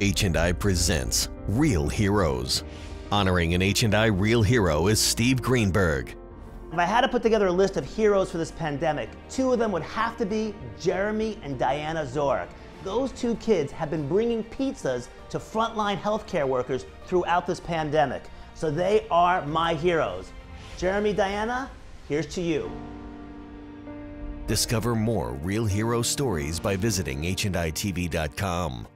H&I presents Real Heroes. Honoring an H&I real hero is Steve Greenberg. If I had to put together a list of heroes for this pandemic, two of them would have to be Jeremy and Diana Zorek. Those two kids have been bringing pizzas to frontline healthcare workers throughout this pandemic. So they are my heroes. Jeremy, Diana, here's to you. Discover more real hero stories by visiting handitv.com.